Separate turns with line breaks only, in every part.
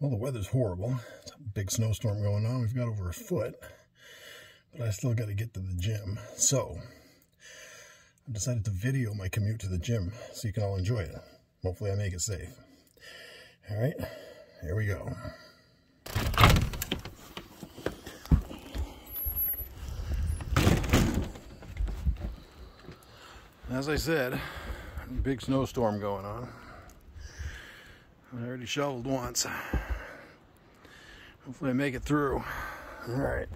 Well, the weather's horrible. It's a big snowstorm going on. We've got over a foot, but I still got to get to the gym. So, I've decided to video my commute to the gym so you can all enjoy it. Hopefully I make it safe. All right, here we go. As I said, big snowstorm going on. I already shoveled once. Hopefully I make it through. All right.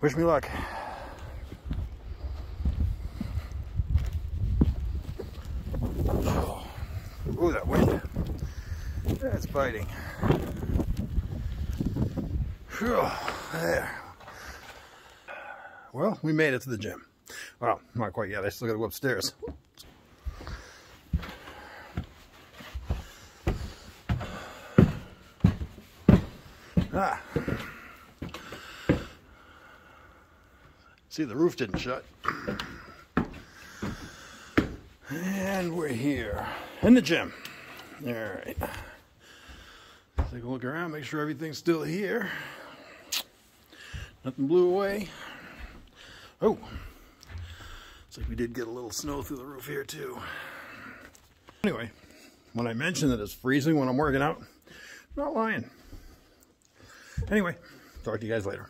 Wish me luck. Oh. Ooh, that wind. That's biting. Whew. There. Well, we made it to the gym. Well, not quite yet. I still got to go upstairs. Ah. See, the roof didn't shut. And we're here in the gym. All right. Take a look around, make sure everything's still here. Nothing blew away. Oh, looks like we did get a little snow through the roof here too. Anyway, when I mentioned that it's freezing when I'm working out, I'm not lying. Anyway, talk to you guys later.